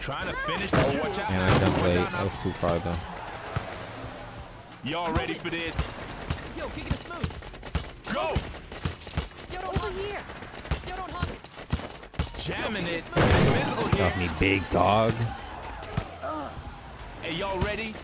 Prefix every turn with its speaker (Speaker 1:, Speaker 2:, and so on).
Speaker 1: Trying to finish. the watch out.
Speaker 2: And I jumped late. That was too far though.
Speaker 1: Y'all ready for this?
Speaker 3: Yo, kick it smooth.
Speaker 1: Go!
Speaker 3: Yo, don't Over here. Yo, don't hug.
Speaker 1: it. Jamming
Speaker 2: it.
Speaker 1: Got
Speaker 2: me, big dog.
Speaker 1: Hey, y'all ready?